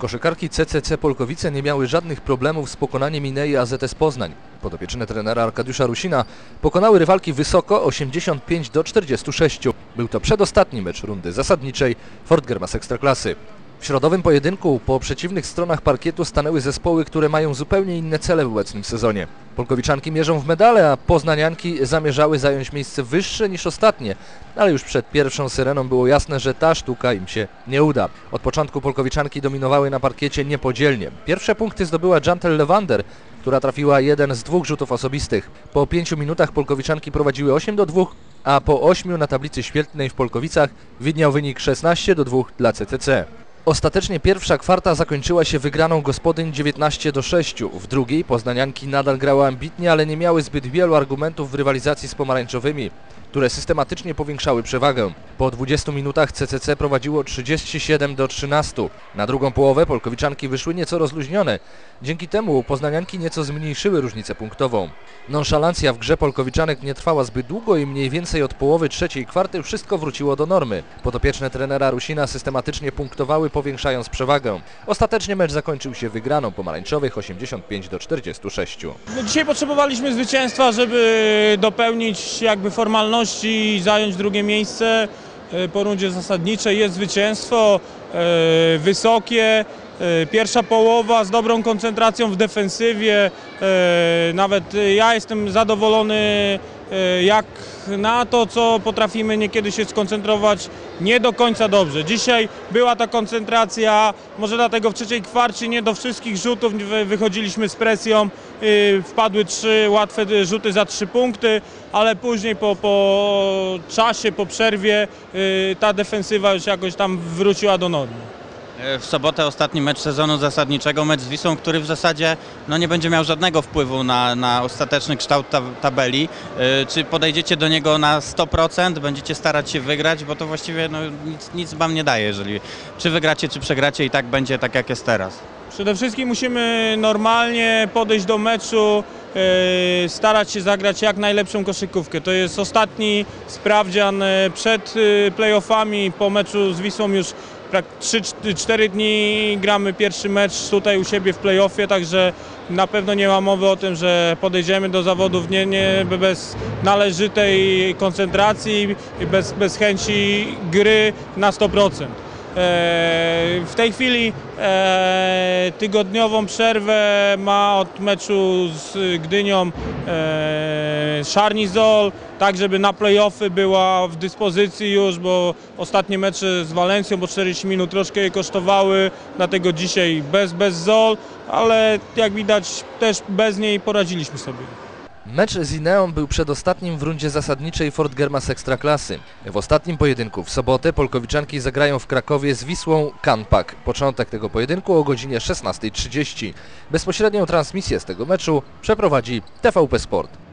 Koszykarki CCC Polkowice nie miały żadnych problemów z pokonaniem Inei AZS Poznań. Podopieczne trenera Arkadiusza Rusina pokonały rywalki wysoko 85 do 46. Był to przedostatni mecz rundy zasadniczej Fort Germas Ekstraklasy. W środowym pojedynku po przeciwnych stronach parkietu stanęły zespoły, które mają zupełnie inne cele w obecnym sezonie. Polkowiczanki mierzą w medale, a poznanianki zamierzały zająć miejsce wyższe niż ostatnie, ale już przed pierwszą syreną było jasne, że ta sztuka im się nie uda. Od początku Polkowiczanki dominowały na parkiecie niepodzielnie. Pierwsze punkty zdobyła Jantel Lewander, która trafiła jeden z dwóch rzutów osobistych. Po pięciu minutach Polkowiczanki prowadziły 8 do 2, a po 8 na tablicy świetlnej w Polkowicach widniał wynik 16 do 2 dla CCC. Ostatecznie pierwsza kwarta zakończyła się wygraną gospodyń 19 do 6. W drugiej poznanianki nadal grały ambitnie, ale nie miały zbyt wielu argumentów w rywalizacji z pomarańczowymi, które systematycznie powiększały przewagę. Po 20 minutach CCC prowadziło 37 do 13. Na drugą połowę Polkowiczanki wyszły nieco rozluźnione. Dzięki temu poznanianki nieco zmniejszyły różnicę punktową. Nonszalancja w grze Polkowiczanek nie trwała zbyt długo i mniej więcej od połowy trzeciej kwarty wszystko wróciło do normy. Podopieczne trenera Rusina systematycznie punktowały, powiększając przewagę. Ostatecznie mecz zakończył się wygraną pomarańczowych 85 do 46. No dzisiaj potrzebowaliśmy zwycięstwa, żeby dopełnić jakby formalności i zająć drugie miejsce e, po rundzie zasadniczej. Jest zwycięstwo e, wysokie, e, pierwsza połowa z dobrą koncentracją w defensywie. Nawet ja jestem zadowolony jak na to, co potrafimy niekiedy się skoncentrować nie do końca dobrze. Dzisiaj była ta koncentracja, może dlatego w trzeciej kwarcie nie do wszystkich rzutów wy- wychodziliśmy z presją. y, Wpadły trzy łatwe rzuty za trzy punkty, ale później po, po czasie, po przerwie y, ta defensywa już jakoś tam wróciła do normy. E, W sobotę ostatni mecz sezonu zasadniczego, mecz z Wisłą, który w zasadzie no, nie będzie miał żadnego wpływu na, na ostateczny kształt ta, tabeli. E, Czy podejdziecie do niego na 100%, będziecie starać się wygrać, bo to właściwie no, nic, nic wam nie daje, jeżeli czy wygracie, czy przegracie i tak będzie tak jak jest teraz. Przede wszystkim musimy normalnie podejść do meczu, e, starać się zagrać jak najlepszą koszykówkę. To jest ostatni sprawdzian przed playoffami. Po meczu z Wisłą już 3-4 dni gramy pierwszy mecz tutaj u siebie w playoffie, także na pewno nie ma mowy o tym, że podejdziemy do zawodów nie, nie bez należytej koncentracji bez, bez chęci gry na 100%. E, W tej chwili e, tygodniową przerwę ma od meczu z Gdynią e, Szarnizol, tak żeby na playoffy była w dyspozycji już, bo ostatnie mecze z Walencją, bo 40 minut troszkę je kosztowały, dlatego dzisiaj bez, bez Zol, ale jak widać też bez niej poradziliśmy sobie. Mecz z Ineą był przedostatnim w rundzie zasadniczej Fort Germas Ekstraklasy. W ostatnim pojedynku w sobotę Polkowiczanki zagrają w Krakowie z Wisłą Kanpak. Początek tego pojedynku o godzinie 16.30. Bezpośrednią transmisję z tego meczu przeprowadzi TVP Sport.